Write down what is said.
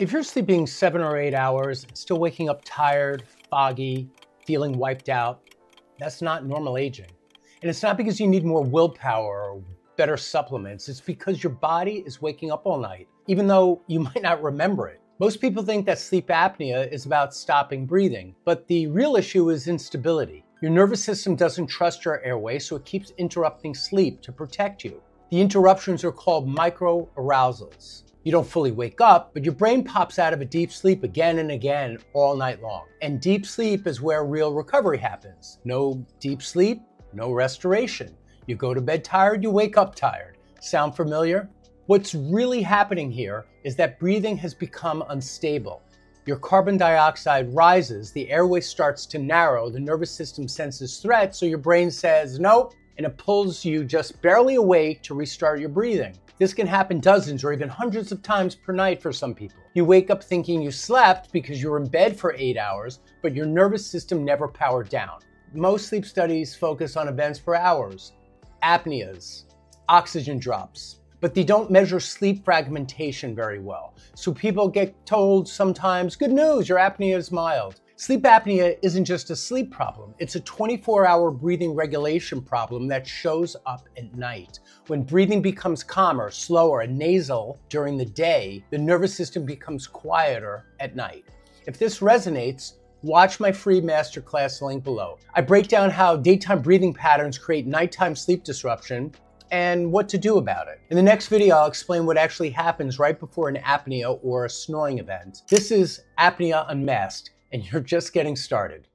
If you're sleeping seven or eight hours, still waking up tired, foggy, feeling wiped out, that's not normal aging. And it's not because you need more willpower or better supplements, it's because your body is waking up all night, even though you might not remember it. Most people think that sleep apnea is about stopping breathing, but the real issue is instability. Your nervous system doesn't trust your airway, so it keeps interrupting sleep to protect you. The interruptions are called microarousals. You don't fully wake up, but your brain pops out of a deep sleep again and again all night long. And deep sleep is where real recovery happens. No deep sleep, no restoration. You go to bed tired, you wake up tired. Sound familiar? What's really happening here is that breathing has become unstable. Your carbon dioxide rises, the airway starts to narrow, the nervous system senses threat, so your brain says nope, and it pulls you just barely awake to restart your breathing. This can happen dozens or even hundreds of times per night for some people. You wake up thinking you slept because you were in bed for eight hours, but your nervous system never powered down. Most sleep studies focus on events per hours, apneas, oxygen drops, but they don't measure sleep fragmentation very well. So people get told sometimes, good news, your apnea is mild. Sleep apnea isn't just a sleep problem, it's a 24 hour breathing regulation problem that shows up at night. When breathing becomes calmer, slower, and nasal during the day, the nervous system becomes quieter at night. If this resonates, watch my free masterclass link below. I break down how daytime breathing patterns create nighttime sleep disruption and what to do about it. In the next video, I'll explain what actually happens right before an apnea or a snoring event. This is Apnea Unmasked and you're just getting started.